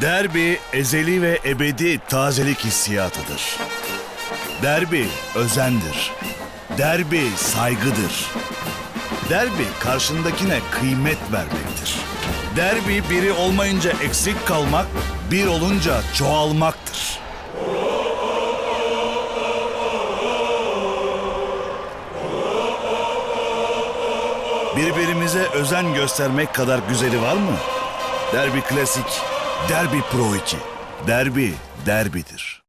Derbi ezeli ve ebedi tazelik hissiyatıdır. Derbi özendir. Derbi saygıdır. Derbi karşındakine kıymet vermektir. Derbi biri olmayınca eksik kalmak, bir olunca çoğalmaktır. Birbirimize özen göstermek kadar güzeli var mı? Derbi klasik, derbi pro 2. Derbi derbidir.